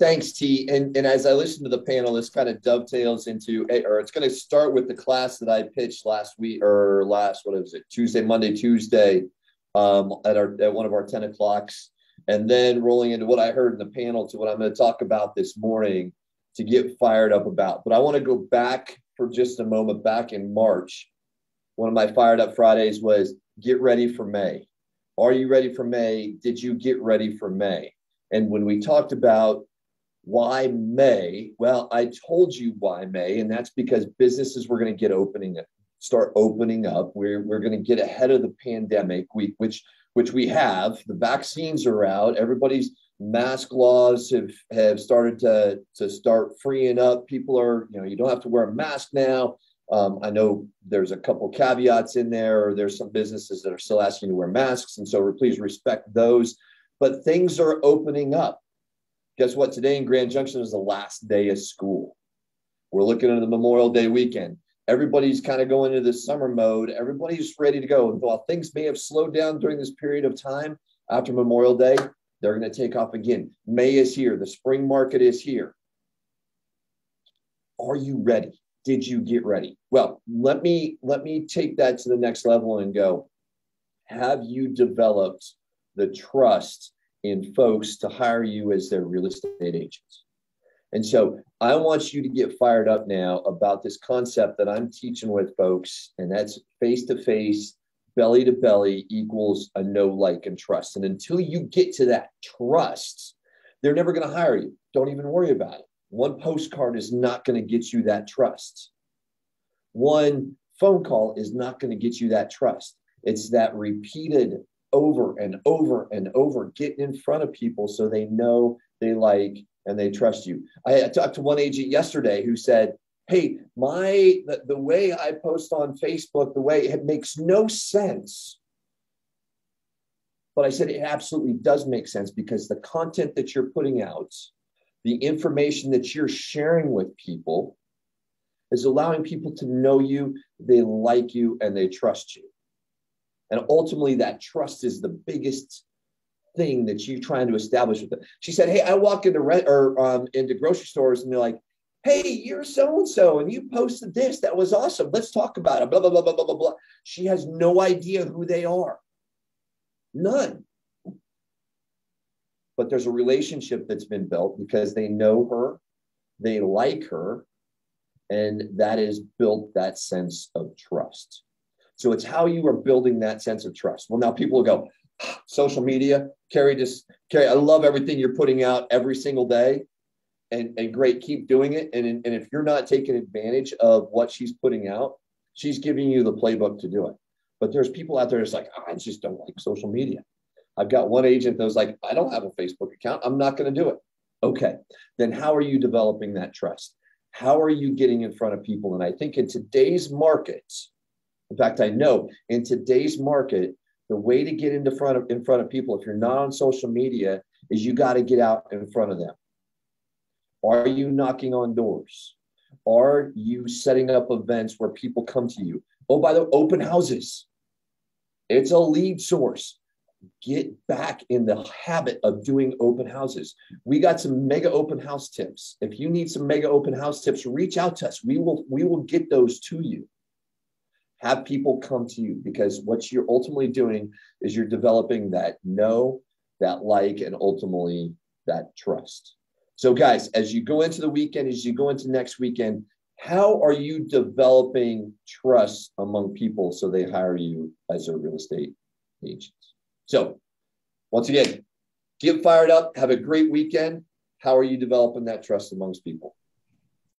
Thanks, T. And, and as I listen to the panel, this kind of dovetails into, eh, or it's going to start with the class that I pitched last week or last, what was it, Tuesday, Monday, Tuesday, um, at our at one of our 10 o'clocks, and then rolling into what I heard in the panel to what I'm going to talk about this morning to get fired up about. But I want to go back for just a moment. Back in March, one of my fired up Fridays was get ready for May. Are you ready for May? Did you get ready for May? And when we talked about why May? Well, I told you why May, and that's because businesses were going to get opening start opening up. We're, we're going to get ahead of the pandemic, we, which which we have. The vaccines are out. Everybody's mask laws have have started to to start freeing up. People are you know you don't have to wear a mask now. Um, I know there's a couple caveats in there. Or there's some businesses that are still asking to wear masks, and so please respect those. But things are opening up. Guess what? Today in Grand Junction is the last day of school. We're looking at the Memorial Day weekend. Everybody's kind of going into this summer mode. Everybody's ready to go. While things may have slowed down during this period of time after Memorial Day, they're going to take off again. May is here. The spring market is here. Are you ready? Did you get ready? Well, let me let me take that to the next level and go. Have you developed the trust in folks to hire you as their real estate agents. And so I want you to get fired up now about this concept that I'm teaching with folks, and that's face to face, belly to belly equals a know like, and trust. And until you get to that trust, they're never going to hire you. Don't even worry about it. One postcard is not going to get you that trust. One phone call is not going to get you that trust. It's that repeated over and over and over, getting in front of people so they know they like and they trust you. I talked to one agent yesterday who said, Hey, my the, the way I post on Facebook, the way it makes no sense. But I said it absolutely does make sense because the content that you're putting out, the information that you're sharing with people, is allowing people to know you, they like you, and they trust you. And ultimately, that trust is the biggest thing that you're trying to establish with them. She said, Hey, I walk into rent or um, into grocery stores and they're like, Hey, you're so and so, and you posted this. That was awesome. Let's talk about it. Blah, blah, blah, blah, blah, blah, blah. She has no idea who they are. None. But there's a relationship that's been built because they know her, they like her, and that has built that sense of trust. So it's how you are building that sense of trust. Well, now people will go, ah, social media, Carrie, just Carrie, I love everything you're putting out every single day. And, and great, keep doing it. And, and if you're not taking advantage of what she's putting out, she's giving you the playbook to do it. But there's people out there that's like, oh, I just don't like social media. I've got one agent that was like, I don't have a Facebook account. I'm not going to do it. Okay. Then how are you developing that trust? How are you getting in front of people? And I think in today's markets, in fact, I know in today's market, the way to get into front of in front of people, if you're not on social media, is you got to get out in front of them. Are you knocking on doors? Are you setting up events where people come to you? Oh, by the way, open houses. It's a lead source. Get back in the habit of doing open houses. We got some mega open house tips. If you need some mega open house tips, reach out to us. We will we will get those to you have people come to you because what you're ultimately doing is you're developing that know, that like, and ultimately that trust. So, guys, as you go into the weekend, as you go into next weekend, how are you developing trust among people so they hire you as a real estate agent? So, once again, get fired up, have a great weekend. How are you developing that trust amongst people?